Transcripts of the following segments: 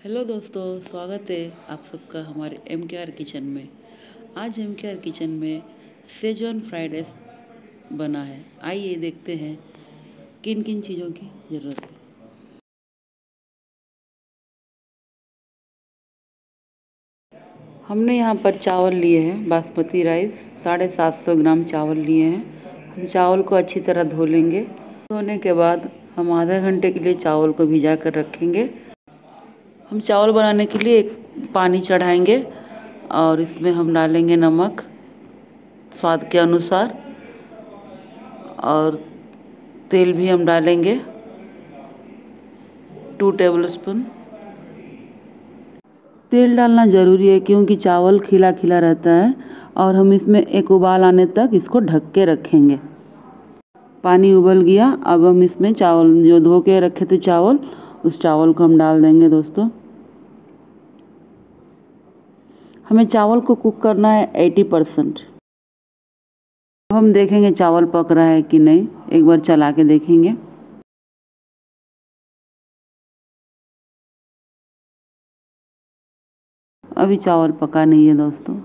Hello दोस्तों, स्वागत है आप सबका हमारे एम के आर किचन में। आज एम के आर किचन में सेजवान फ्राइड राइस बना है। आइए देखते हैं किन किन चीज़ों की ज़रूरत है। हमने यहाँ पर चावल लिए हैं, बासमती राइस साढ़े सात सौ ग्राम चावल लिए हैं। हम चावल को अच्छी तरह धो लेंगे। धोने के बाद हम आधे घंटे के लिए चावल को भिजा कर रखेंगे। हम चावल बनाने के लिए पानी चढ़ाएँगे और इसमें हम डालेंगे नमक, स्वाद के अनुसार। और तेल भी हम डालेंगे। टू टेबल स्पून तेल डालना ज़रूरी है क्योंकि चावल खिला खिला रहता है और हम इसमें एक उबाल आने तक इसको ढक के रखेंगे। पानी उबल गया, अब हम इसमें चावल जो धो के रखे थे चावल, उस चावल को हम डाल देंगे दोस्तों। हमें चावल को कुक करना है एटी परसेंट अब हम देखेंगे चावल पक रहा है कि नहीं। एक बार चला के देखेंगे। अभी चावल पका नहीं है दोस्तों।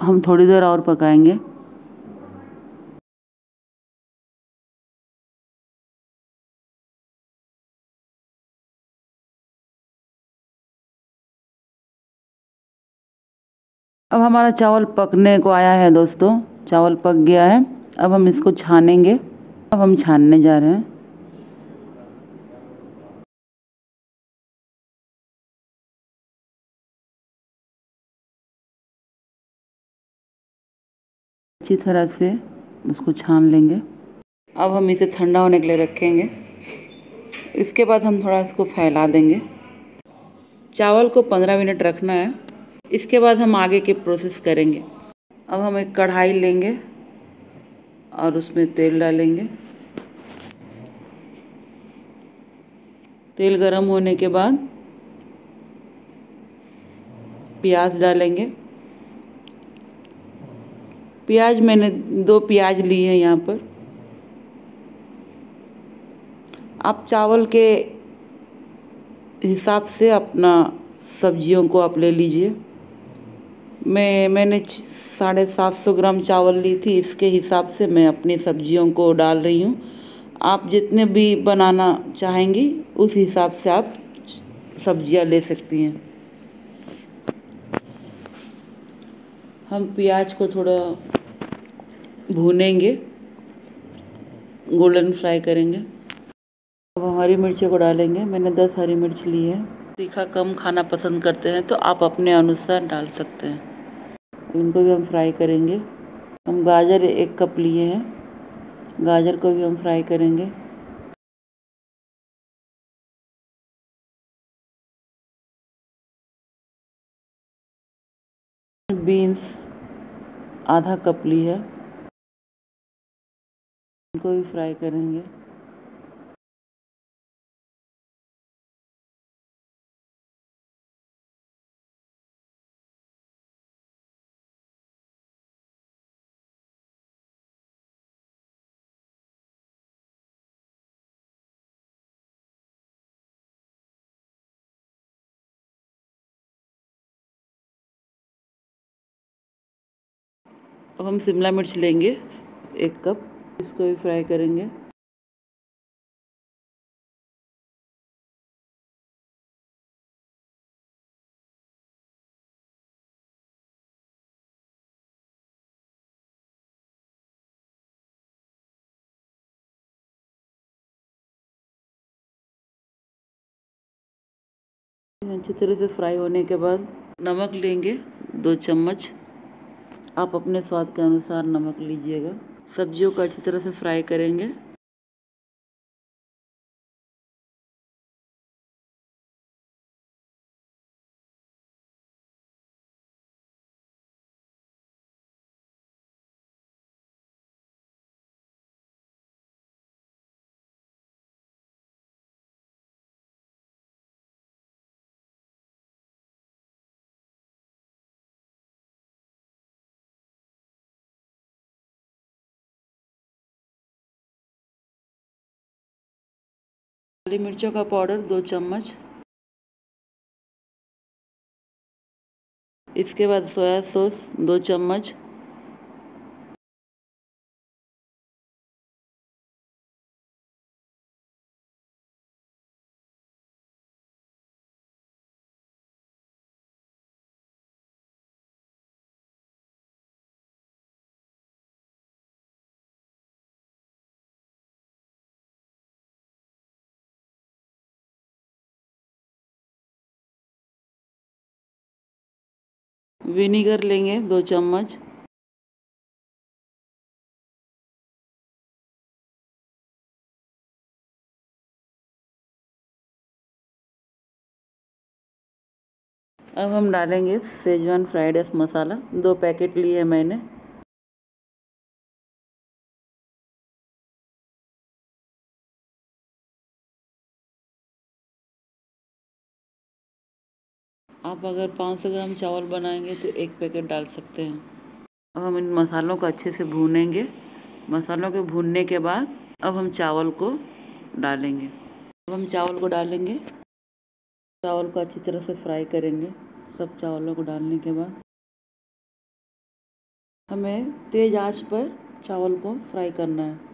हम थोड़ी देर और पकाएँगे। अब हमारा चावल पकने को आया है दोस्तों। चावल पक गया है। अब हम इसको छानेंगे। अब हम छानने जा रहे हैं। अच्छी तरह से उसको छान लेंगे। अब हम इसे ठंडा होने के लिए रखेंगे। इसके बाद हम थोड़ा इसको फैला देंगे। चावल को पंद्रह मिनट रखना है। इसके बाद हम आगे के प्रोसेस करेंगे। अब हम एक कढ़ाई लेंगे और उसमें तेल डालेंगे। तेल गरम होने के बाद प्याज डालेंगे। प्याज मैंने दो प्याज लिए हैं यहाँ पर। आप चावल के हिसाब से अपना सब्जियों को आप ले लीजिए। मैं, मैंने साढ़े सात सौ ग्राम चावल ली थी, इसके हिसाब से मैं अपनी सब्जियों को डाल रही हूँ। आप जितने भी बनाना चाहेंगी, उस हिसाब से आप सब्ज़ियाँ ले सकती हैं। हम प्याज को थोड़ा भूनेंगे गोल्डन फ्राई करेंगे। अब हरी मिर्ची को डालेंगे, मैंने दस हरी मिर्च ली है। तीखा कम खाना पसंद करते हैं तो आप अपने अनुसार डाल सकते हैं। इनको भी हम फ्राई करेंगे। हम गाजर एक कप लिए हैं। गाजर को भी हम फ्राई करेंगे। बीन्स आधा कप ली है। इनको भी फ्राई करेंगे। अब हम शिमला मिर्च लेंगे, एक कप। इसको भी फ्राई करेंगे। अच्छी तरह से फ्राई होने के बाद नमक लेंगे, दो चम्मच। आप अपने स्वाद के अनुसार नमक लीजिएगा। सब्जियों को अच्छी तरह से फ्राई करेंगे। काली मिर्चों का पाउडर दो चम्मच। इसके बाद सोया सॉस दो चम्मच। विनीगर लेंगे दो चम्मच। अब हम डालेंगे सेजवान फ्राइड राइस मसाला दो पैकेट लिए मैंने। आप अगर 500 ग्राम चावल बनाएँगे तो एक पैकेट डाल सकते हैं। अब हम इन मसालों को अच्छे से भूनेंगे। मसालों के भूनने के बाद अब हम चावल को डालेंगे। अब हम चावल को डालेंगे। चावल को अच्छी तरह से फ्राई करेंगे सब चावलों को डालने के बाद। हमें तेज़ आँच पर चावल को फ्राई करना है।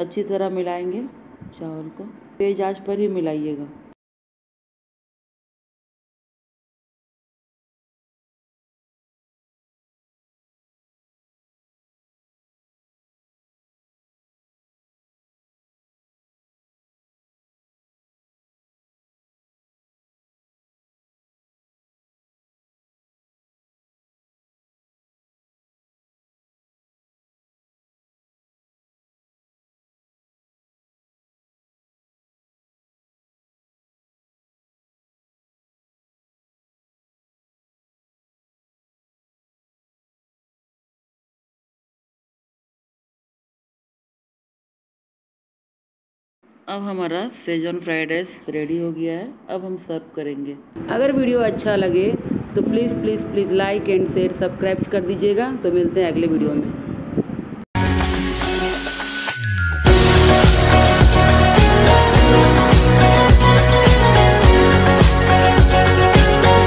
अच्छी तरह मिलाएँगे चावल को। तेज आँच पर ही मिलाइएगा। अब हमारा सेजन फ्राइड राइस रेडी हो गया है, अब हम सर्व करेंगे। अगर वीडियो अच्छा लगे तो please please please like and share subscribe कर दीजिएगा। तो मिलते हैं अगले वीडियो में।